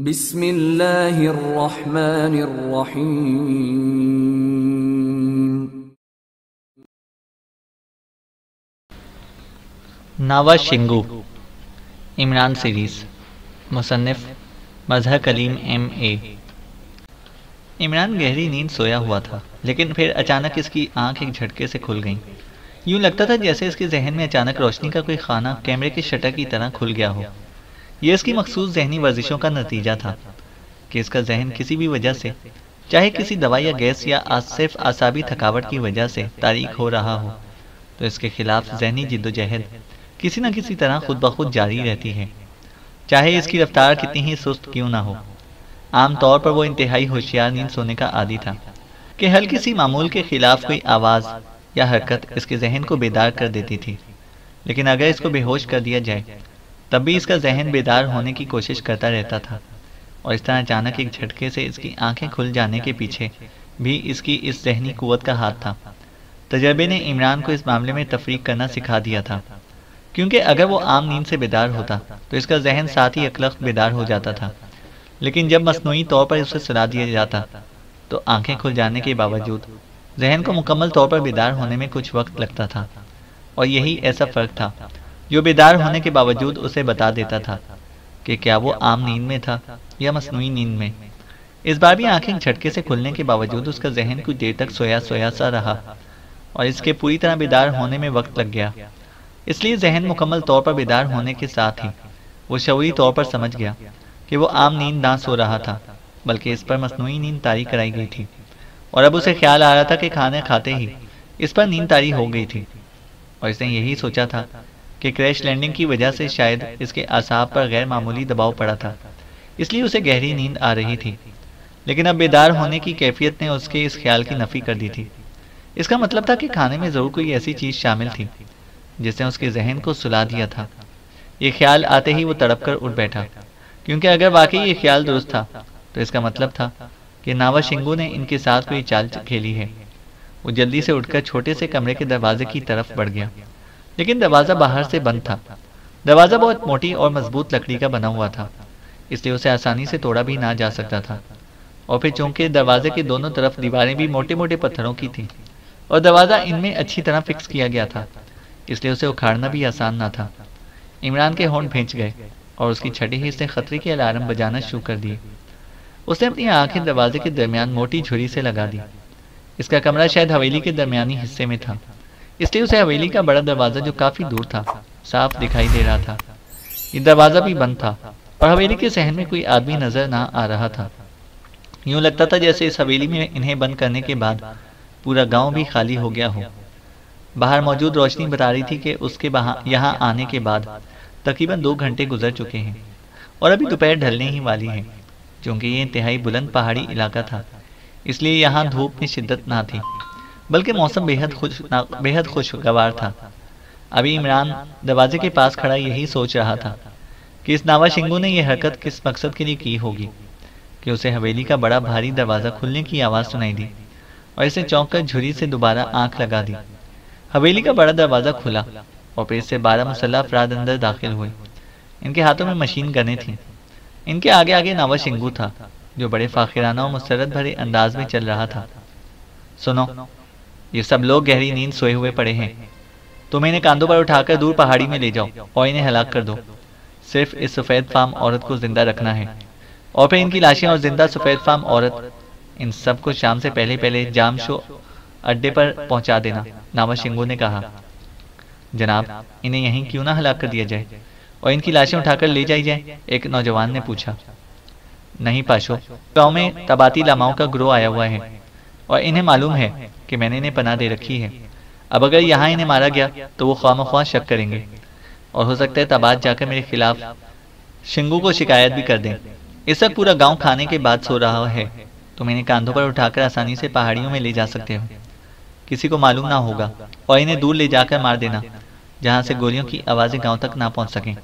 बिस्मिल्लाहिर्रहमानिर्रहीम। नावा शिंगू, इमरान सीरीज़ मुसन्फ़ मजहर कलीम एम ए इमरान गहरी नींद सोया हुआ था, लेकिन फिर अचानक इसकी आँख एक झटके से खुल गई। यूँ लगता था जैसे इसके जहन में अचानक रोशनी का कोई खाना कैमरे की शटर की तरह खुल गया हो। यह इसकी मखसूस जहनी वर्जिशों का नतीजा था कि इसका जहन किसी भी वजह से, चाहे किसी दवा या गैस या सिर्फ़ आसाबी थकावट की वजह से तारीख हो रहा हो तो इसके खिलाफ जहनी जिद्दोजहद किसी न किसी तरह खुद ब खुद जारी रहती है। चाहे इसकी रफ्तार कितनी ही सुस्त क्यों ना हो आमतौर पर वो इंतहाई होशियार नींद सोने का आदि था कि हल्की सी मामूल के खिलाफ कोई आवाज़ या हरकत इसके जहन को बेदार कर देती थी। लेकिन अगर इसको बेहोश कर दिया जाए तब भी इसका जहन बेदार होने की कोशिश करता रहता था। और इस तरह अचानक एक झटके से इसकी आँखें खुल जाने के पीछे भी इसकी इस जहनी कुत का हाथ था। तजर्बे ने इमरान को इस मामले में तफरीक करना सिखा दिया था। क्योंकि अगर वो आम नींद से बेदार होता तो इसका जहन साथ ही अकलख बेदार हो जाता था। लेकिन जब मसनू तौर पर उसे सलाह दिया जाता तो आँखें खुल जाने के बावजूद जहन को मुकम्मल तौर पर बेदार होने में कुछ वक्त लगता था। और यही ऐसा फ़र्क था। जो बेदार होने के बावजूद उसे बता देता था कि क्या वो आम नींद में था या मसनू नींद में। इस बार भी आँखें झटके से खुलने के बावजूद उसका जहन कुछ देर तक सोया सोया सा रहा और इसके पूरी तरह बेदार होने में वक्त लग गया। इसलिए जहन मुकम्मल तौर पर बेदार होने के साथ ही वो शौरी तौर पर समझ गया कि वो आम नींद ना सो रहा था, बल्कि इस पर मसनू नींद तारी कराई गई थी। और अब उसे ख्याल आ रहा था कि खाना खाते ही इस पर नींद तारी हो गई थी। और इसने यही सोचा था कि क्रैश लैंडिंग की वजह से शायद इसके आसाब पर गैर मामूली दबाव पड़ा था, इसलिए उसे गहरी नींद आ रही थी। लेकिन अब बेदार होने की कैफियत ने उसके इस ख्याल की नफ़ी कर दी थी। इसका मतलब था कि खाने में ज़रूर कोई ऐसी चीज़ शामिल थी, जिसने उसके जहन को सुला दिया था। ये ख्याल आते ही वो तड़प कर उठ बैठा, क्योंकि अगर वाकई ये ख्याल दुरुस्त था तो इसका मतलब था कि नावा शिंगू ने इनके साथ कोई चाल खेली है। वो जल्दी से उठकर छोटे से कमरे के दरवाजे की तरफ़ बढ़ गया। लेकिन दरवाज़ा बाहर से बंद था। दरवाज़ा बहुत मोटी और मज़बूत लकड़ी का बना हुआ था, इसलिए उसे आसानी से तोड़ा भी ना जा सकता था। और फिर चूँकि दरवाजे के दोनों तरफ़ दीवारें भी मोटे मोटे पत्थरों की थी, और दरवाज़ा इनमें अच्छी तरह फिक्स किया गया था, इसलिए उसे उखाड़ना भी आसान ना था। इमरान के होंठ भेज गए, और उसकी छठी हिस्से खतरे के अलार्म बजाना शुरू कर दिए। उसने अपनी आँखें दरवाजे के दरमियान मोटी झुरी से लगा दी। इसका कमरा शायद हवेली के दरमियानी हिस्से में था। इसलिए उसे हवेली का बड़ा दरवाज़ा जो काफ़ी दूर था, साफ़ दिखाई दे रहा था। ये दरवाज़ा भी बंद था और हवेली के सहन में कोई आदमी नज़र ना आ रहा था। यूँ लगता था जैसे इस हवेली में इन्हें बंद करने के बाद पूरा गाँव भी खाली हो गया हो। बाहर मौजूद रोशनी बता रही थी कि उसके यहाँ आने के बाद तकरीबन दो घंटे गुजर चुके हैं और अभी दोपहर ढलने ही वाली है, क्योंकि ये इंतहाई बुलंद पहाड़ी इलाका था, इसलिए यहाँ धूप में शिद्दत ना थी। बल्कि मौसम बेहद खुश बेहद खुशगवार था। अभी इमरान दरवाजे के पास खड़ा यही सोच रहा था कि इस नावा शिंगू ने यह हरकत किस मकसद के लिए की होगी, कि उसे हवेली का बड़ा भारी दरवाज़ा खुलने की आवाज़ सुनाई दी और इसे चौंक कर झुरी से दोबारा आँख लगा दी। हवेली का बड़ा दरवाज़ा खुला और फिर से बारह मुसल्ला अफराद अंदर दाखिल हुए। इनके हाथों में मशीन गने थी। इनके आगे आगे नावा शिंगू था, जो बड़े फाखिराना और मुसरत भरे अंदाज में चल रहा था। सुनो ये सब लोग गहरी नींद सोए हुए पड़े हैं। तुम इन्हें कांधों पर उठाकर दूर पहाड़ी में ले जाओ और इन्हें हलाक कर दो। सिर्फ़ इस सफ़ेद फार्म औरत को ज़िंदा रखना है। और फिर इनकी लाशें और ज़िंदा सफ़ेद फार्म औरत, इन सबको शाम से पहले पहले जाम शो अड्डे पर पहुँचा देना नावा शिंगू ने कहा। जनाब, इन्हें यहीं क्यों ना हलाक कर दिया जाए? और इनकी लाशें उठाकर ले जाई जाए, एक नौजवान ने पूछा। नहीं, पाशो, गाँव में तबाती लामाओं का ग्रोह आया हुआ है, और इन्हें मालूम है कि मैंने इन्हें पना दे रखी है। अब अगर यहाँ इन्हें मारा गया तो वो ख्वाम ख्वाह शक करेंगे। और हो सकता है तबाद जाकर मेरे खिलाफ शिंगू को शिकायत भी कर दें। इस वक्त पूरा गाँव खाने के बाद सो रहा है। तुम इन्हें कांधों पर उठाकर आसानी से पहाड़ियों में ले जा सकते हो। किसी को मालूम ना होगा। और इन्हें दूर ले जाकर मार देना, जहाँ से गोलियों की आवाज़ें गाँव तक ना पहुँच सकें।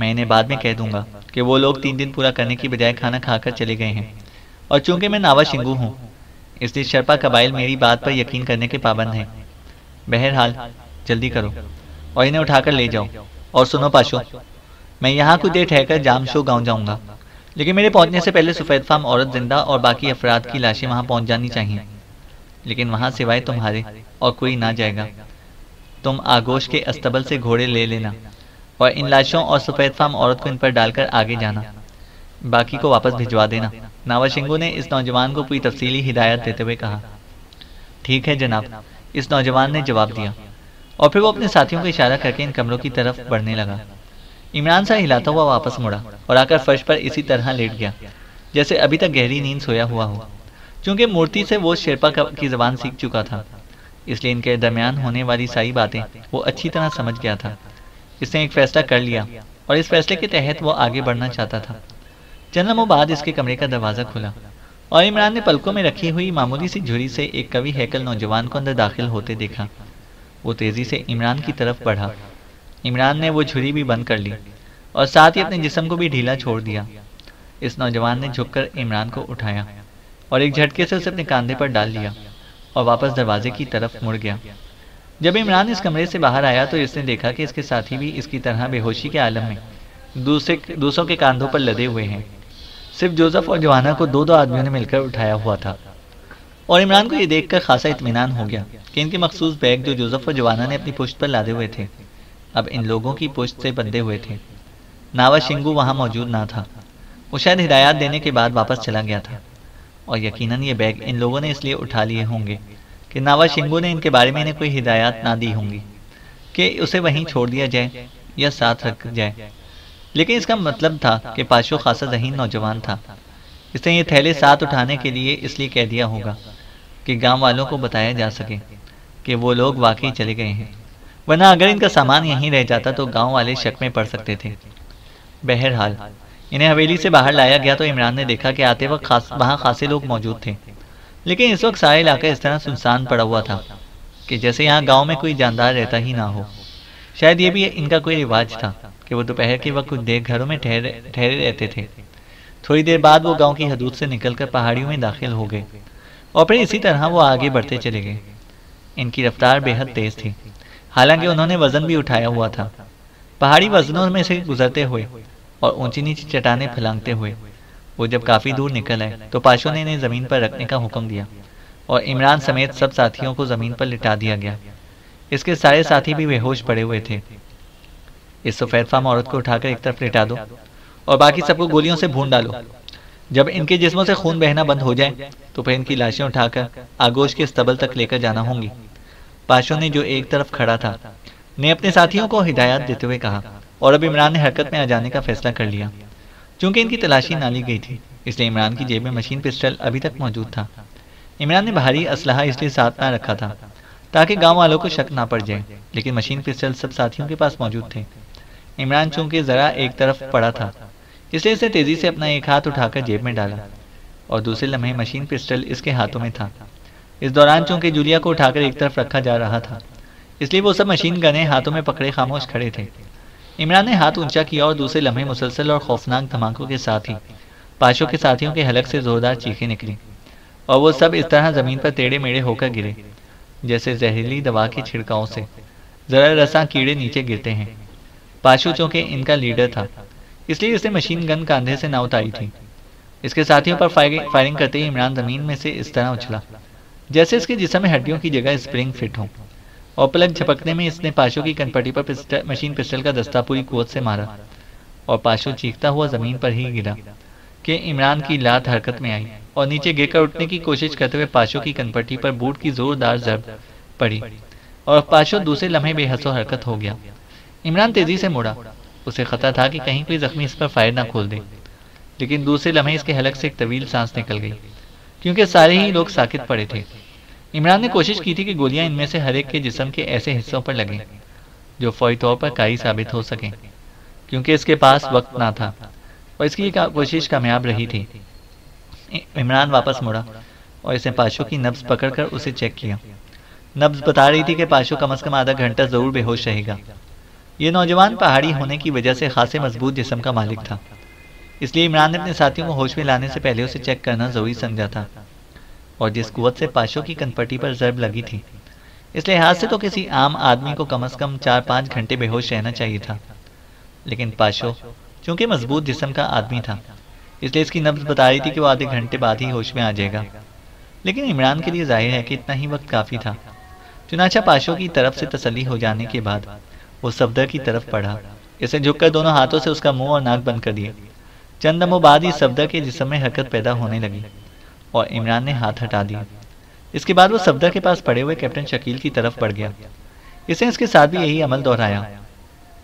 मैं इन्हें बाद में कह दूँगा कि वो लोग तीन दिन पूरा करने की बजाय खाना खाकर चले गए हैं। और चूँकि मैं नावा शिंगू हूँ इसलिए शर्पा कबाइल मेरी बात पर यकीन करने के पाबंद हैं। बहरहाल, जल्दी करो। और इन्हें उठाकर ले जाओ। और सुनो पाशो, मैं यहाँ कुछ देर ठहकर जाम शो गाँव जाऊँगा। लेकिन मेरे पहुँचने से पहले सफ़ेद फार्म औरत ज़िंदा और बाकी अफराद की लाशें वहाँ पहुँच जानी चाहिए लेकिन वहाँ सिवाय तुम्हारे और कोई ना जाएगा। तुम आगोश के अस्तबल से घोड़े ले लेना और इन लाशों और सफ़ेद फार्म औरत को इन पर डालकर आगे जाना। बाकी को वापस भिजवा देना। नावाशिंगू ने इस नौजवान को पूरी तफसीली हिदायत देते हुए कहा, ठीक है, जनाब। इस नौजवान ने जवाब दिया और फिर वो अपने साथियों को इशारा करके इन कमरों की तरफ़ बढ़ने लगा। इमरान सा हिलाता हुआ वापस मुड़ा और आकर फर्श पर इसी तरह लेट गया, जैसे अभी तक गहरी नींद सोया हुआ हो, क्योंकि मूर्ति से वो शेरपा की जबान सीख चुका था। इसलिए इनके दरमियान होने वाली सारी बातें वो अच्छी तरह समझ गया था। इसने एक फैसला कर लिया और इस फैसले के तहत वो आगे बढ़ना चाहता था। चंद लम्हों बाद इसके कमरे का दरवाज़ा खुला और इमरान ने पलकों में रखी हुई मामूली सी झुरी से एक कवि हैकल नौजवान को अंदर दाखिल होते देखा। वो तेज़ी से इमरान की तरफ़ बढ़ा। इमरान ने वो झुरी भी बंद कर ली और साथ ही अपने जिसम को भी ढीला छोड़ दिया। इस नौजवान ने झुककर इमरान को उठाया और एक झटके से उसे अपने कांधे पर डाल लिया और वापस दरवाजे की तरफ़ मुड़ गया। जब इमरान इस कमरे से बाहर आया तो इसने देखा कि इसके साथी भी इसकी तरह बेहोशी के आलम में दूसरे, दूसरों के कांधों पर लदे हुए हैं। सिर्फ़ जोसेफ और जवाना को दो दो आदमियों ने मिलकर उठाया हुआ था। और इमरान को यह देखकर खासा इतमान हो गया कि इनके मखसूस बैग जो जोसेफ और जवाना ने अपनी पुश्त पर लादे हुए थे, अब इन लोगों की पुश्त से बंधे हुए थे। नावा शिंगू वहाँ मौजूद ना था। वो शायद हिदायत देने के बाद वापस चला गया था। और यकीनन ये बैग इन लोगों ने इसलिए उठा लिए होंगे कि नावा शिंगू ने इनके बारे में इन्हें कोई हिदायत ना दी होंगी, कि उसे वहीं छोड़ दिया जाए या साथ रख जाए। लेकिन इसका मतलब था कि पाशो खासा जहीन नौजवान था। इसने ये थैले साथ उठाने के लिए इसलिए कह दिया होगा कि गाँव वालों को बताया जा सके कि वो लोग वाकई चले गए हैं। वरना अगर इनका सामान यहीं रह जाता तो गाँव वाले शक में पड़ सकते थे। बहरहाल, इन्हें हवेली से बाहर लाया गया तो इमरान ने देखा कि आते वक्त खास, वहाँ खासे लोग मौजूद थे। लेकिन इस वक्त सारा इलाका इस तरह सुनसान पड़ा हुआ था कि जैसे यहाँ गाँव में कोई जानदार रहता ही ना हो। शायद ये भी इनका कोई रिवाज था। कि वो दोपहर के वक्त कुछ देर घरों में ठहरे ठहरे रहते थे। थोड़ी देर बाद वो गाँव की हदूद से निकलकर पहाड़ियों में दाखिल हो गए और फिर इसी तरह वो आगे बढ़ते चले गए। इनकी रफ्तार बेहद तेज थी। हालाँकि उन्होंने वज़न भी उठाया हुआ था। पहाड़ी वजनों में से गुजरते हुए और ऊँची नीची चटाने फैलांगते हुए वो जब काफ़ी दूर निकल आए तो पाशो ने इन्हें ज़मीन पर रखने का हुक्म दिया और इमरान समेत सब साथियों को ज़मीन पर लिटा दिया गया। इसके सारे साथी भी बेहोश पड़े हुए थे। इस सफ़ेद फार्म औरत को उठाकर एक तरफ़ लिटा दो और बाकी सबको गोलियों से भून डालो। जब इनके जिस्मों से खून बहना बंद हो जाए तो फिर इनकी लाशें उठाकर आगोश के स्तबल तक लेकर जाना होंगी। पाशो ने जो एक तरफ़ खड़ा था, ने अपने साथियों को हिदायत देते हुए कहा और अब इमरान ने हरकत में आ जाने का फैसला कर लिया। क्योंकि इनकी तलाशी ना ली गई थी, इसलिए इमरान की जेब में मशीन पिस्टल अभी तक मौजूद था। इमरान ने भारी असलाहा इसलिए साथ ना रखा था ताकि गाँव वालों को शक ना पड़ जाए, लेकिन मशीन पिस्टल सब साथियों के पास मौजूद थे। इमरान चूँकि ज़रा एक तरफ़ पड़ा था, इसलिए इसे तेज़ी से अपना एक हाथ उठाकर जेब में डाला और दूसरे लम्हे मशीन पिस्टल इसके हाथों में था। इस दौरान चूँकि जूलिया को उठाकर एक तरफ़ रखा जा रहा था, इसलिए वो सब मशीन गने हाथों में पकड़े खामोश खड़े थे। इमरान ने हाथ ऊँचा किया और दूसरे लम्हे मुसलसल और खौफनाक धमाकों के साथ ही पाशों के साथियों के हलक से जोरदार चीखें निकली और वो सब इस तरह ज़मीन पर टेढ़े मेढ़े होकर गिरे, जैसे जहरीली दवा के छिड़काव से। ज़रा रसा कीड़े नीचे गिरते हैं। पाशु चौंके इनका लीडर था इसलिए इसे मशीन गन कांधे से ना उतारी थी। इसके साथियों पर फायरिंग करते ही इमरान ज़मीन में से इस तरह उछला। जैसे इसके जिसम में हड्डियों की जगह स्प्रिंग फिट हो और पलक झपकने में इसने पाशो की कनपट्टी पर पिस्टल, मशीन पिस्टल का दस्ता पूरी कुत से मारा और पाशो चीखता हुआ ज़मीन पर ही गिरा कि इमरान की लात हरकत में आई और नीचे गिरकर उठने की कोशिश करते हुए पाशो की कनपट्टी पर बूट की जोरदार जब पड़ी और पाशो दूसरे लम्हे बेहसो हरकत हो गया। इमरान तेज़ी से मुड़ा। उसे खतरा था कि कहीं कोई जख्मी इस पर फायर ना खोल दे। लेकिन दूसरे लम्हे इसके हलक से एक तवील सांस निकल गई। क्योंकि सारे ही लोग साकित पड़े थे। इमरान ने कोशिश की थी कि गोलियाँ इनमें से हर एक के जिसम के ऐसे हिस्सों पर लगें जो फौरी तौर पर कारी साबित हो सकें। क्योंकि इसके पास वक्त ना था और इसकी कोशिश कामयाब रही थी। इमरान वापस मुड़ा और इसे पाशो की नब्ज पकड़कर उसे चेक किया। नब्ज बता रही थी कि पाशो कम अज कम आधा घंटा ज़रूर बेहोश रहेगा। ये नौजवान पहाड़ी होने की वजह से खासे मज़बूत जिसम का मालिक था। इसलिए इमरान ने अपने साथियों को होश में लाने से पहले उसे चेक करना ज़रूरी समझा था और जिस कुत से पाशो की कनपट्टी पर जरब लगी थी। इस लिहाज से तो किसी आम आदमी को कम अज कम चार पाँच घंटे बेहोश रहना चाहिए था। लेकिन पाशो, चूँकि मज़बूत जिसम का आदमी था, इसलिए इसकी नब्ज बता रही थी कि वो आधे घंटे बाद ही होश में आ जाएगा। लेकिन इमरान के लिए ज़ाहिर है कि इतना ही वक्त काफ़ी था। चुनाचा पाशो की तरफ़ से तसली हो जाने के बाद वो सफदर की तरफ़ पढ़ा इसे झुककर दोनों हाथों से उसका मुँह और नाक बंद कर दिया चंद दमों बाद ही सफदर के जिसम में हरकत पैदा होने लगी और इमरान ने हाथ हटा दिया इसके बाद वो सफदर के पास पड़े हुए कैप्टन शकील की तरफ़ बढ़ गया। इसने इसके साथ भी यही अमल दोहराया।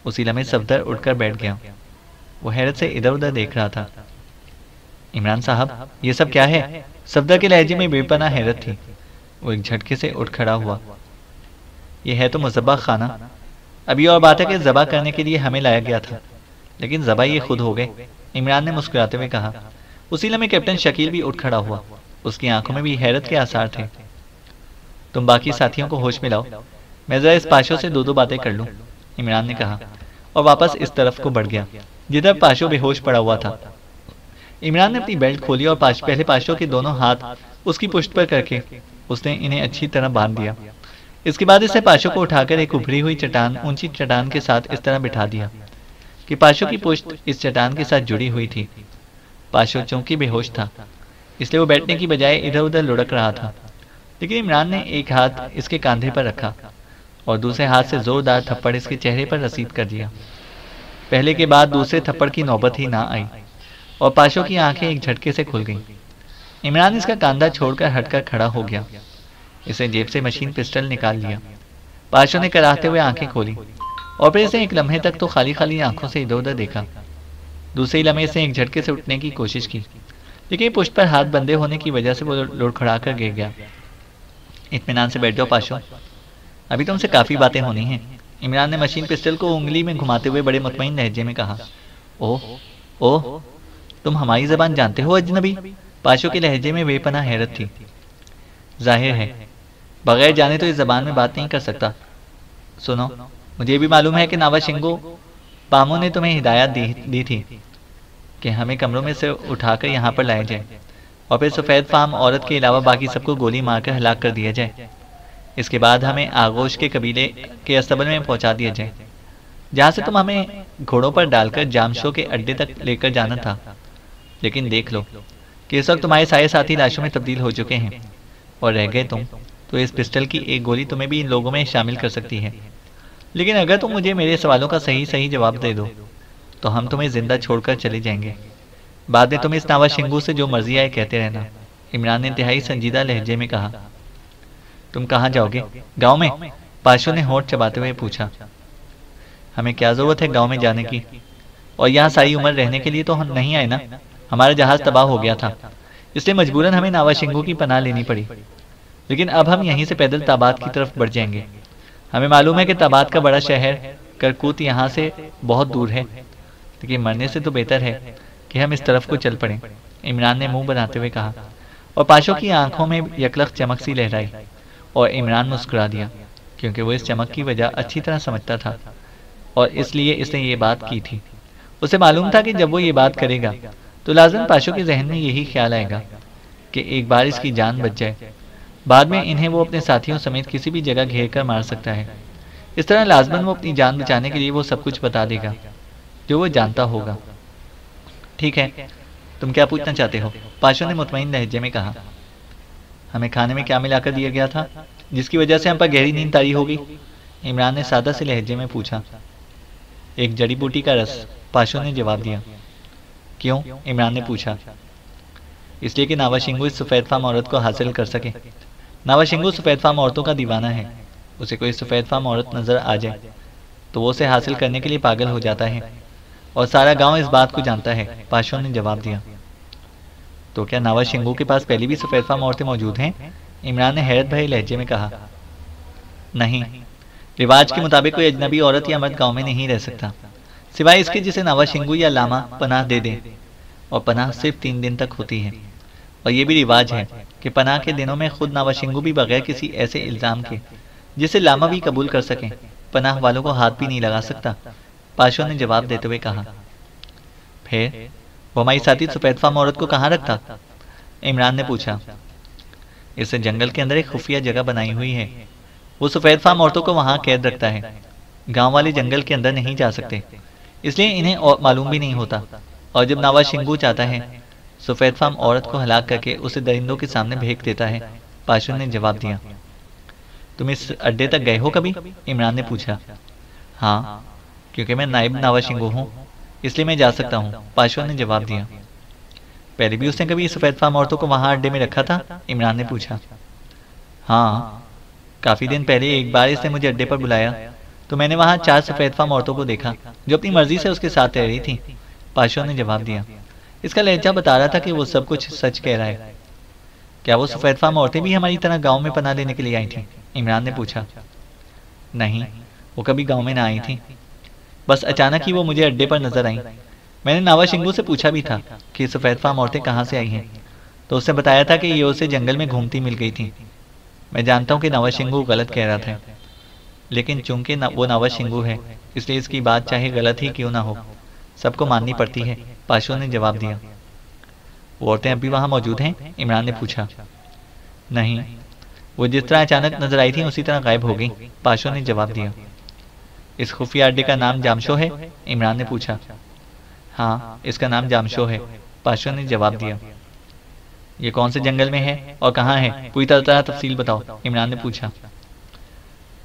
उसी लम्हे सफदर उठकर बैठ गया। वो हैरत से इधर उधर देख रहा था। इमरान साहब, ये सब क्या है? सफदर के लहजे में बेपना हैरत थी। वो एक झटके से उठ खड़ा हुआ। यह है तो मुजब्बा खाना। अभी और बात है कि जबा करने के लिए हमें लाया गया था। लेकिन जबा ये खुद हो गए। इमरान ने मुस्कुराते हुए कहा उसी लम्हे कैप्टन शकील भी उठ खड़ा हुआ। उसकी आँखों में भी हैरत के आसार थे। तुम बाकी साथियों को होश में लाओ मैं जरा इस पाशो से दो दो बातें कर लूँ। इमरान ने कहा और वापस इस तरफ़ को बढ़ गया जिधर पाशो बेहोश पड़ा हुआ था। इमरान ने अपनी बेल्ट खोली और पाश, पहले पाशो के दोनों हाथ उसकी पुष्ट पर करके उसने इन्हें अच्छी तरह बाँध दिया। इसके बाद इसे पाशो को उठाकर एक उभरी हुई चट्टान ऊँची चट्टान के साथ इस तरह बिठा दिया कि पाशो की पुष्ट इस चट्टान के साथ जुड़ी हुई थी। पाशो चौंकी बेहोश था इसलिए वो बैठने की बजाय इधर उधर लुढ़क रहा था। लेकिन इमरान ने एक हाथ इसके कांधे पर रखा और दूसरे हाथ से जोरदार थप्पड़ इसके चेहरे पर रसीद कर दिया। पहले के बाद दूसरे थप्पड़ की नौबत ही ना आई और पाशो की आँखें एक झटके से खुल गईं। इमरान इसका कांधा छोड़कर हटकर खड़ा हो गया। इसे जेब से मशीन पिस्टल निकाल लिया। पाशो ने कराहते हुए आँखें खोली और फिर इसे एक लम्हे तक तो खाली खाली आँखों से इधर उधर देखा। दूसरे लम्हे से एक झटके से उठने की कोशिश की, लेकिन पुष्ट पर हाथ बंधे होने की वजह से वो लुड़खड़ा कर गिर गया। इतमान से बैठ जाओ पाशो। अभी तुमसे काफ़ी बातें होनी हैं। इमरान ने मशीन पिस्टल को उंगली में घुमाते हुए बड़े मुतमिन लहजे में कहा, ओह ओह, तुम हमारी जबान जानते हो अजनबी? पाशो के लहजे में बेपना हैरत थी। ज़ाहिर है बगैर जाने तो इस जबान में बात नहीं कर सकता। सुनो मुझे भी मालूम है कि नावा शिंगो पामो ने तुम्हें हिदायत दी, दी थी कि हमें कमरों में से उठाकर यहाँ पर लाया जाए और फिर सफ़ेद फार्म औरत के अलावा बाकी सबको गोली मारकर हलाक कर दिया जाए। इसके बाद हमें आगोश के कबीले के अस्तबल में पहुँचा दिया जाए जहाँ से तुम हमें घोड़ों पर डालकर जामशो के अड्डे तक लेकर जाना था। लेकिन देख लो कि इस वक्त तुम्हारे सारे साथी लाशों में तब्दील हो चुके हैं और रह गए तुम। तो इस पिस्टल की एक गोली तुम्हें भी इन लोगों में शामिल कर सकती है। लेकिन अगर तुम मुझे मेरे सवालों का सही सही जवाब दे दो तो हम तुम्हें ज़िंदा छोड़कर चले जाएँगे। बाद में तुम इस नावा शिंगू से जो मर्ज़ी आए कहते रहना, इमरान ने इंतहाई संजीदा लहजे में कहा। तुम कहाँ जाओगे? गाँव में? पाशो ने होठ चबाते हुए पूछा। हमें क्या ज़रूरत है गाँव में जाने की? और यहाँ सारी उम्र रहने के लिए तो हम नहीं आए ना? हमारा जहाज़ तबाह हो गया था। इसलिए मजबूरन हमें नावा शिंगू की पनाह लेनी पड़ी। लेकिन अब हम यहीं से पैदल ताबाद की तरफ़ बढ़ जाएँगे। हमें मालूम है कि तबाद का बड़ा शहर करकूत यहाँ से बहुत दूर है। लेकिन मरने से तो बेहतर है कि हम इस तरफ़ को चल पड़े, इमरान ने मुँह बनाते हुए कहा। और पाशो की आँखों में यकलख चमक सी लहराई और इमरान मुस्कुरा दिया, क्योंकि वो इस चमक की वजह अच्छी तरह समझता था और इसलिए इसने ये बात की थी। उसे मालूम था कि जब वो ये बात करेगा तो लाजम पाशो के जहन में यही ख्याल आएगा कि एक बार इसकी जान बच जाए। बाद में इन्हें वो अपने साथियों समेत किसी भी जगह घेर कर मार सकता है। इस तरह लाजमन वो अपनी जान बचाने के लिए वो सब कुछ बता देगा, जो वो जानता होगा। ठीक है, तुम क्या पूछना चाहते हो? पाशो ने मुतमिन लहजे में कहा, हमें खाने में क्या मिलाकर दिया गया था, जिसकी वजह से हम पर गहरी नींद तारी होगी इमरान ने सादा से लहजे में पूछा, एक जड़ी बूटी का रस पाशो ने जवाब दिया। क्यों? इमरान ने पूछा, इसलिए कि नावाशिंगू इस सफ़ेद फाम औरत को हासिल कर सके। नावाशिंगू सफ़ेद फाम औरतों का दीवाना है। उसे कोई सफ़ेद फाम औरत नज़र आ जाए तो वो उसे हासिल करने के लिए पागल हो जाता है। और सारा गाँव इस बात को जानता है पाशो ने जवाब दिया। तो क्या नावा शिंगू के पास पहले भी सफ़ेद फाम औरतें मौजूद हैं? इमरान ने हैरत भरे लहजे में कहा, नहीं, रिवाज के मुताबिक कोई अजनबी औरत या मर्द गाँव में नहीं रह सकता। सिवाय इसके जिसे नावा शिंगू या लामा पनाह दे दें। और पनाह सिर्फ़ तीन दिन तक होती है। और ये भी रिवाज है कि पनाह के दिनों में खुद नावा शिंगू भी बगैर किसी ऐसे इल्ज़ाम के, जिसे लामा भी कबूल कर सकें, पनाह वालों को हाथ भी नहीं लगा सकता पाशो ने जवाब देते हुए कहा। फिर, वो हमारी साथी सफ़ेद फाम औरत को कहाँ रखता? इमरान ने पूछा। इसे जंगल के अंदर एक खुफिया जगह बनाई हुई है। वो सफ़ेद फाम औरतों को वहाँ कैद रखता है। गाँव वाले जंगल के अंदर नहीं जा सकते। इसलिए इन्हें मालूम भी नहीं होता। और जब नवाज़ शिंगू चाहता है सफ़ेद फार्म औरत को हलाक करके उसे दरिंदों के सामने भेज देता है। पाशु ने जवाब दिया। तुम इस अड्डे तक गए हो कभी? इमरान ने पूछा। हाँ क्योंकि मैं नाइब नावाशिंगो हूँ, इसलिए मैं जा सकता हूँ पाशवा ने जवाब दिया। पहले भी उसने कभी सफ़ेद फार्म औरतों को वहाँ अड्डे में रखा था? इमरान ने पूछा। हाँ काफ़ी दिन पहले एक बार इसने मुझे अड्डे पर बुलाया तो मैंने वहाँ चार सफ़ेद फार्म औरतों को देखा, जो अपनी मर्ज़ी से उसके साथ रह रही थी। पाशवा ने जवाब दिया। इसका लहजा बता रहा था कि वो सब कुछ सच कह रहा है। क्या वो सफ़ेद फार्म औरतें भी हमारी तरह गाँव में पना लेने के लिए आई थी? इमरान ने पूछा। नहीं, वो कभी गाँव में ना आई थी। बस अचानक ही वो मुझे अड्डे पर नज़र आई। मैंने नावा शिंगू से पूछा भी था कि सफ़ेद फार्म औरतें कहाँ से आई हैं? तो उसने बताया था कि ये उसे जंगल में घूमती मिल गई थी। मैं जानता हूँ कि नवा शिंगू गलत कह रहा था। लेकिन चूँकि वो नावा शिंगू है, इसलिए इसकी बात चाहे गलत ही क्यों ना हो, सबको माननी पड़ती है। पाशु ने जवाब दिया, वो औरतें अभी वहाँ मौजूद हैं? इमरान ने पूछा, नहीं, वो जिस तरह अचानक नज़र आई थी, उसी तरह गायब हो गई पाशो ने जवाब दिया। इस खुफिया अड्डे का नाम जामशो है? इमरान ने पूछा। हाँ इसका नाम जामशो है पाशो ने जवाब दिया। ये कौन से जंगल में है और कहाँ है? पूरी तरह तरह तफसील बताओ, इमरान ने पूछा।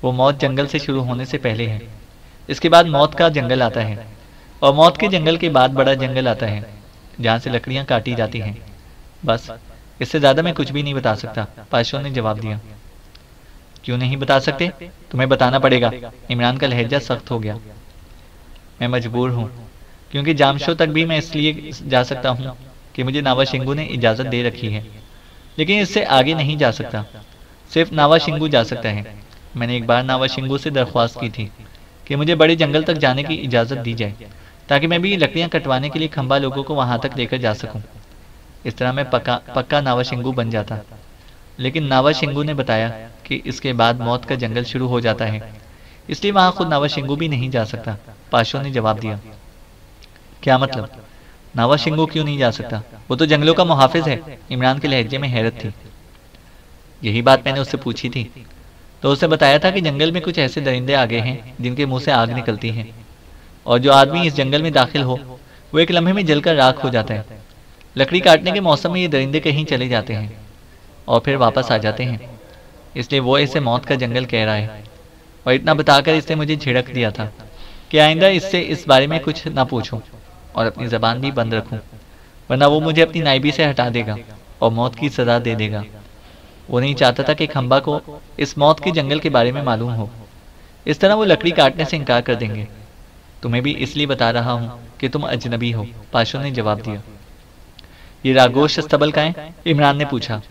वो मौत जंगल से शुरू होने से पहले है। इसके बाद मौत का जंगल आता है। और मौत के जंगल के बाद बड़ा जंगल आता है, जहाँ से लकड़ियाँ काटी जाती हैं। बस, इससे ज़्यादा मैं कुछ भी नहीं बता सकता। पाशो ने जवाब दिया। क्यों नहीं बता सकते? तुम्हें बताना पड़ेगा। इमरान का लहजा सख्त हो गया। मैं मजबूर हूँ, क्योंकि जामशो तक भी मैं इसलिए जा सकता हूँ कि मुझे नावा शिंगू ने इजाज़त दे रखी है। लेकिन इससे आगे नहीं जा सकता। सिर्फ़ नावा शिंगू जा सकता है। मैंने एक बार नावा शिंगू से दरख्वास्त की थी कि मुझे बड़े जंगल तक जाने की इजाज़त दी जाए। ताकि मैं भी लकड़ियाँ कटवाने के लिए खंबा लोगों को वहाँ तक लेकर जा सकूँ। इस तरह मैं पक्का पक्का नावा शिंगू बन जाता। लेकिन नावा शिंगू ने बताया कि इसके बाद मौत का जंगल शुरू हो जाता है। इसलिए वहाँ खुद नावा शिंगू भी नहीं जा सकता। पाशो ने जवाब दिया। क्या मतलब? नावा शिंगू क्यों नहीं जा सकता? वो तो जंगलों का मुहाफिज है। इमरान के लहजे में हैरत थी। यही बात मैंने उससे पूछी थी। तो उसने बताया था कि जंगल में कुछ ऐसे दरिंदे आगे हैं जिनके मुँह से आग निकलती है। और जो आदमी इस जंगल में दाखिल हो, वो एक लम्हे में जलकर राख हो जाता है। लकड़ी काटने के मौसम में ये दरिंदे कहीं चले जाते हैं और फिर वापस आ जाते हैं। इसलिए वो इसे मौत का जंगल कह रहा है और इतना बताकर इसने मुझे झिड़क दिया था कि आइंदा इससे इस बारे में कुछ ना पूछूँ और अपनी जबान भी बंद रखूँ, वरना वो मुझे अपनी नाइबी से हटा देगा और मौत की सजा दे देगा। वो नहीं चाहता था कि खंबा को इस मौत के जंगल के बारे में मालूम हो। इस तरह वो लकड़ी काटने से इनकार कर देंगे। तुम्हें भी इसलिए बता रहा हूँ कि तुम अजनबी हो। पाशो ने जवाब दिया। ये रागोश स्तबल का है? इमरान ने पूछा।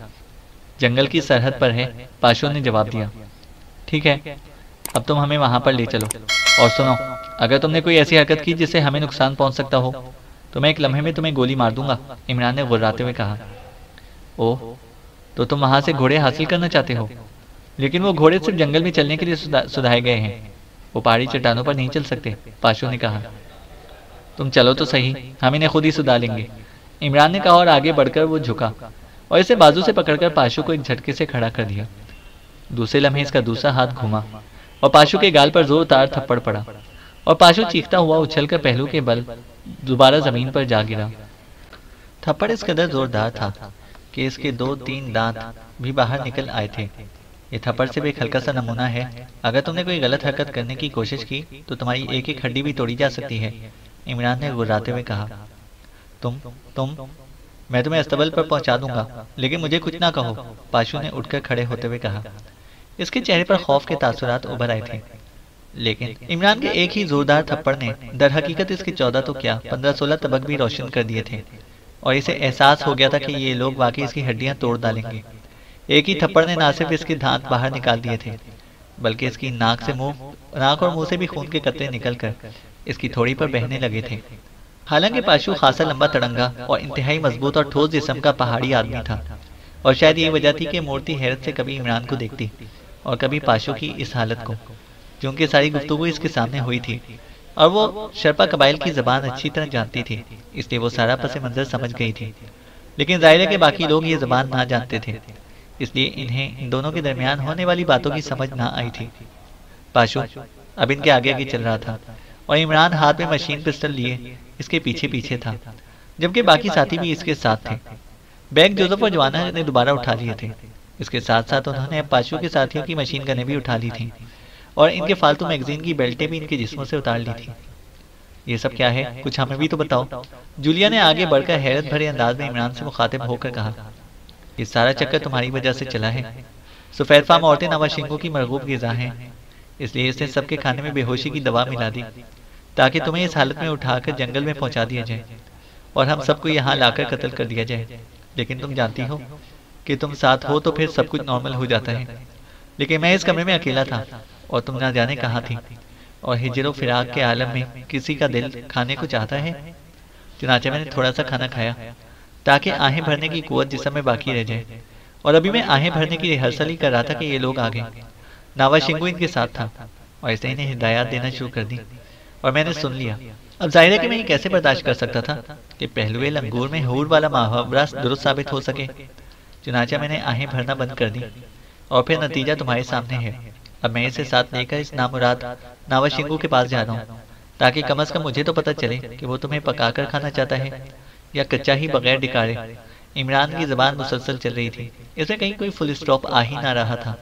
जंगल की सरहद पर है, पाशो ने जवाब दिया। ठीक है, अब तुम हमें वहाँ पर ले चलो। और सुनो, अगर तुमने कोई ऐसी हरकत की जिससे हमें नुकसान पहुँच सकता हो तो मैं एक लम्हे में तुम्हें गोली मार दूँगा, इमरान ने गुर्राते हुए कहा। ओह तो तुम वहाँ से घोड़े हासिल करना चाहते हो? लेकिन वो घोड़े सिर्फ़ जंगल में चलने के लिए सुधाए गए हैं। वो पहाड़ी चट्टानों पर नहीं चल सकते। पाशो ने कहा तुम चलो तो सही हम इन्हें खुद ही सुधार लेंगे। इमरान ने कहा और आगे बढ़कर वो झुका और इसे बाजू से पकड़कर पाशु को एक झटके से खड़ा कर दिया। दूसरे लम्हे इसका दूसरा हाथ घुमा और पाशु के गाल पर जोरदार थप्पड़ पड़ा। और पाशु चीखता हुआ उछलकर पहलू के बल दोबारा ज़मीन पर जा गिरा। थप्पड़ इस कदर जोरदार था कि इसके दो तीन दांत भी बाहर निकल आए थे। ये थप्पड़ से भी एक हल्का सा नमूना है। अगर तुमने कोई गलत हरकत करने की कोशिश की तो तुम्हारी एक एक हड्डी भी तोड़ी जा सकती है, इमरान ने गुर्राते हुए कहा। तुम तुम, मैं तुम्हें अस्तबल पर पहुँचा दूँगा, लेकिन मुझे कुछ ना कहो, पाशु ने उठकर खड़े होते हुए कहा। इसके चेहरे पर खौफ के तासुरात उभर आए थे। लेकिन इमरान के एक ही जोरदार थप्पड़ ने, दर हकीकत इसके चौदह तो क्या, पंद्रह सोलह तबक भी रोशन कर दिए थे। और इसे एहसास हो गया था कि ये लोग वाकई इसकी हड्डियाँ तोड़ डालेंगे। एक ही थप्पड़ ने ना सिर्फ़ इसके दांत बाहर निकाल दिए थे बल्कि इसकी नाक से मुँह नाक और मुँह से भी खून के कतरे निकलकर इसकी थोड़ी पर बहने लगे थे। हालाँकि पाशु खासा लंबा तड़ंगा और इंतहाई मज़बूत और ठोस जिसम का पहाड़ी आदमी था। और शायद ये वजह थी कि मूर्ति हैरत से कभी इमरान को देखती और कभी पाशु की इस हालत को क्योंकि सारी गुफ्तु इसके सामने हुई थी और वो शर्पा कबाइल की जबान अच्छी तरह जानती थी। इसलिए वो सारा पस मंजर समझ गई थी लेकिन ज़ाहिर है कि बाकी लोग ये जबान ना जानते थे। इसलिए इन्हें इन दोनों के दरमियान होने वाली बातों की समझ ना आई थी। पाशु, अब इनके आगे आगे चल रहा था और इमरान हाथ में मशीन पिस्टल लिए, इसके पीछे पीछे था, जबकि बाकी साथी भी इसके साथ थे। बैग जोजफ और जवाना ने दोबारा उठा लिए थे। इसके साथ साथ उन्होंने पाशु के साथियों की मशीन गनें भी उठा ली थी और इनके फालतू मैगजीन की बेल्टें भी इनके जिस्मों से उतार ली थी। ये सब क्या है? कुछ हमें भी तो बताओ। जूलिया ने आगे बढ़कर हैरत भरे अंदाज में इमरान से मुखातिब होकर कहा ये सारा चक्कर तुम्हारी वजह से चला है। सफ़ेद फार्म औरतें नवाशिंगों की मरगूब गिजा हैं। इसलिए इसने सबके खाने में बेहोशी की दवा मिला दी ताकि तुम्हें इस हालत में उठाकर जंगल में पहुँचा दिया जाए। और हम सबको यहाँ लाकर कत्ल कर दिया जाए। लेकिन तुम जानती हो कि तुम साथ हो तो फिर सब कुछ नॉर्मल हो जाता है लेकिन मैं इस कमरे में अकेला था और तुम ना जाने कहाँ थी। और हिजर फिराक के आलम में किसी का दिल खाने को चाहता है चुनाचे मैंने थोड़ा सा खाना खाया ताकि आहें भरने की कुवत जिसम में बाकी रह जाए। और अभी मैं आहें भरने की रिहर्सल ही कर रहा था कि ये लोग आ गए नावा शिंगू इनके साथ था। और ऐसे इन्हें हिदायत देना शुरू कर दी। और मैंने सुन लिया। अब ज़ाहिर है कि मैं ये कैसे बर्दाश्त कर सकता था कि पहलुए लंगूर में हूर वाला मुहावरा दुरुस्त साबित हो सके। चुनाचा मैंने आहें भरना बंद कर दी। और फिर नतीजा तुम्हारे सामने है। अब मैं इसे साथ लेकर इस नामुराद नावा शिंगू के पास जा रहा हूँ ताकि कम अज कम मुझे तो पता चले कि वो तुम्हें पकाकर खाना चाहता है या कच्चा ही बगैर डिकारे इमरान की जबान मुसलसल चल रही थी। इसमें कहीं कोई फुल स्टॉप आ ही ना रहा था।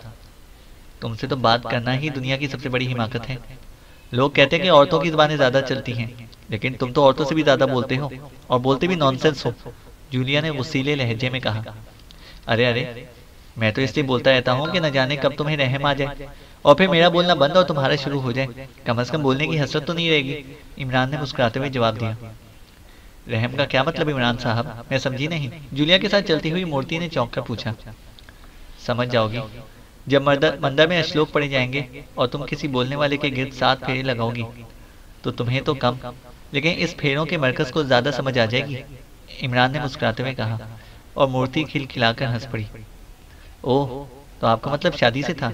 तुमसे तो बात करना ही दुनिया की सबसे बड़ी हिमाकत है। लोग कहते हैं कि औरतों की जबानें ज़्यादा चलती हैं, लेकिन तुम तो औरतों से भी ज़्यादा बोलते हो, और बोलते भी नॉनसेंस हो, जूलिया ने वसीले लहजे में कहा। अरे अरे, मैं तो इसलिए बोलता रहता हूँ कि न जाने कब तुम्हें रहम आ जाए, और फिर मेरा बोलना बंद और तुम्हारा शुरू हो जाए। कम अज कम बोलने की हसरत तो नहीं रहेगी। इमरान ने मुस्कुराते हुए जवाब दिया। रहम का क्या मतलब इमरान साहब? मैं समझी नहीं। जूलिया के साथ चलती हुई मूर्ति ने चौंक कर पूछा, समझ जाओगी। जब मंदिर में श्लोक पढ़े जाएँगे और तुम किसी बोलने वाले के गिर्द सात फेरे लगाओगी तो तुम्हें तो कम। लेकिन इस फेरों के मरकज को ज़्यादा समझ आ जाएगी। इमरान ने मुस्कुराते हुए कहा और मूर्ति खिलखिलाकर हंस पड़ी। ओह तो आपका मतलब शादी से था?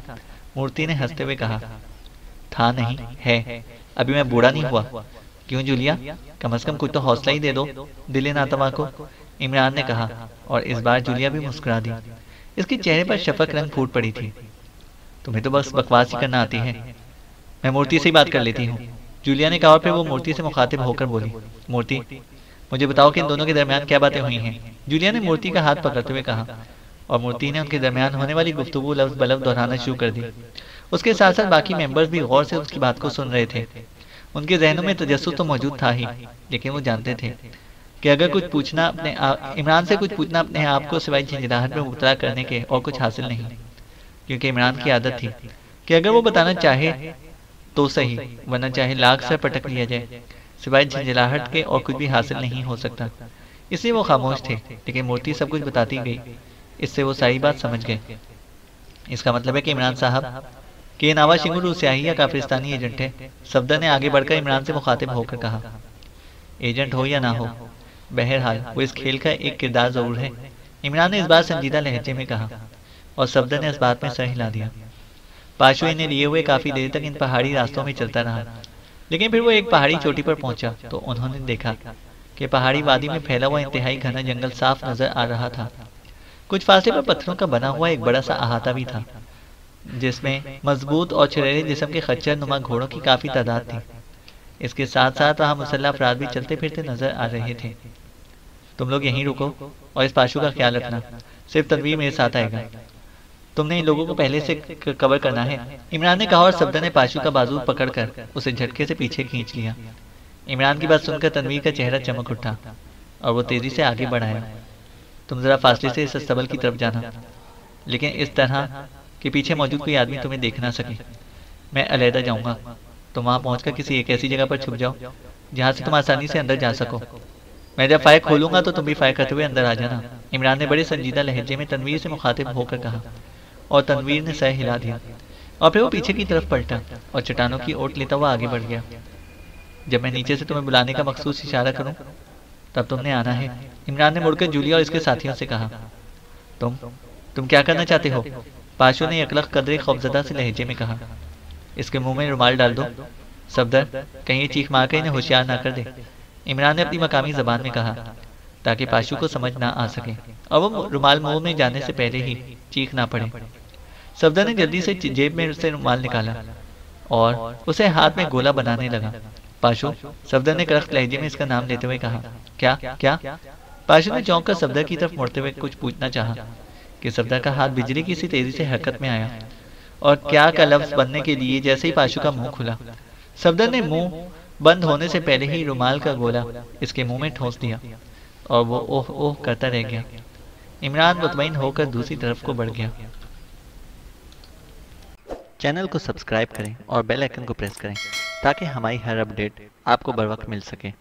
मूर्ति ने हँसते हुए कहा, था नहीं, है। अभी मैं बूढ़ा नहीं हुआ। क्यों, जूलिया? कम अज कम कुछ तो हौसला ही दे दो। दिले नातवा को। इमरान ने कहा, और इस बार जूलिया भी मुस्कुरा दी। इसके चेहरे पर शफक रंग फूट पड़ी थी। तुम्हें तो बस बकवास ही करना आती है। मैं मूर्ति से ही बात कर लेती हूँ। जूलिया ने कहा, और फिर वो मूर्ति से मुखातिब होकर बोली, मूर्ति, मुझे बताओ कि इन दोनों के दरमियान क्या बातें हुई हैं? जूलिया ने मूर्ति का हाथ पकड़ते हुए कहा, और मूर्ति ने उनके दरमियान होने वाली गुफ्तगु लफ्ज बलफ दोहराना शुरू कर दी। उसके साथ साथ बाकी मेंबर्स भी गौर से उसकी बात को सुन रहे थे। उनके जहनों में तजस्सुस तो मौजूद था ही, लेकिन वो जानते थे कि अगर कुछ पूछना अपने इमरान से कुछ पूछना अपने आप को सिवाय झंझनाहट में मुबतला करने के और कुछ हासिल नहीं, क्योंकि इमरान की आदत थी कि अगर वो बताना चाहे तो सही, वरना चाहे लाख से पटक लिया जाए, सिवाय झंझलाहट के और कुछ भी हासिल नहीं हो सकता। इसलिए वो खामोश थे, लेकिन मूर्ति सब कुछ बताती गई, इससे वो सारी बात समझ गए। इसका मतलब है कि इमरान साहब के नावा शिंगुर स्याही या काफिस्तानी एजेंट है। सफदर ने आगे बढ़कर इमरान से मुखातिब होकर कहा, एजेंट हो या ना हो, बहरहाल, वो इस खेल का एक किरदार ज़रूर है। इमरान ने इस बार संजीदा लहजे में कहा, और सफदर ने इस बात में सर हिला दिया। पाशुए ने लिए हुए काफ़ी देर तक इन पहाड़ी रास्तों में चलता रहा, लेकिन फिर वो एक पहाड़ी चोटी पर पहुँचा तो उन्होंने देखा कि पहाड़ी वादी में फैला हुआ इंतहाई घना जंगल साफ़ नज़र आ रहा था। कुछ फासले पर पत्थरों का बना हुआ एक बड़ा सा अहाता भी था। जिसमें मज़बूत और छुरेरे जिसम के खच्चर नुमा घोड़ों की काफ़ी तादाद थी। इसके साथ साथ वहाँ मुसल्ला अपराध भी चलते फिरते नज़र आ रहे थे। तुम लोग यहीं रुको और इस पाशु का ख्याल रखना। सिर्फ़ तनवीर मेरे साथ आएगा। तुमने इन लोगों को पहले से कवर करना है। इमरान ने कहा और सब्दा ने पाशु का बाजू पकड़कर उसे झटके से पीछे खींच लिया। इमरान की बात सुनकर तनवीर का चेहरा चमक उठा और वो तेज़ी से आगे बढ़ाया। तुम जरा फासले से इस अस्तबल की तरफ़ जाना। लेकिन इस तरह कि पीछे मौजूद कोई आदमी तुम्हें देख ना सके। मैं अलहदा जाऊँगा। तुम वहाँ पहुंचकर किसी एक ऐसी जगह पर छुप जाओ, जहाँ से तुम आसानी से अंदर जा सको। मैं जब फायर खोलूँगा तो तुम भी फायर करते हुए अंदर आ जाना। इमरान ने बड़े संजीदा लहजे में तनवीर से मुखातिब होकर कहा, और तनवीर ने सह हिला दिया। और फिर वो पीछे की तरफ़ पलटा और चट्टानों की ओट लेता हुआ आगे बढ़ गया। जब मैं नीचे से तुम्हें बुलाने का मखसूस इशारा करूँ, तब तुमने आना है। इमरान ने मुड़कर जूलिया और इसके साथियों से कहा, तुम तुम क्या करना चाहते हो? पाशु ने अकलक कदरे खौफजदा से लहजे में कहा इसके मुँह में रुमाल डाल दो। सफदर कहीं चीख मार कर इन्हें होशियार ना कर दे। इमरान ने अपनी मकामी जबान में कहा ताकि पाशु को समझ ना आ सके। और वो रुमाल मुँह में जाने से पहले ही चीख ना पड़े। सफदर ने जल्दी से जेब में से रुमाल निकाला और उसे हाथ में गोला बनाने लगा। पाशु सफदर ने करख्त लहजे में इसका नाम लेते हुए कहा क्या? क्या? पाशु ने चौंक कर सफदर की तरफ़ मुड़ते हुए कुछ पूछना चाहा कि सफदर का हाथ बिजली की सी तेज़ी से हरकत में आया। और क्या का लफ्ज बनने के लिए जैसे ही पाशु का मुँह खुला। सफदर ने मुँह बंद होने से पहले ही रुमाल का गोला इसके मुँह में ठोस दिया और वो ओह ओह करता रह गया। इमरान मुतमिन होकर दूसरी तरफ़ को बढ़ गया। चैनल को सब्सक्राइब करें और बेल आइकन को प्रेस करें ताकि हमारी हर अपडेट आपको बर वक्त मिल सके।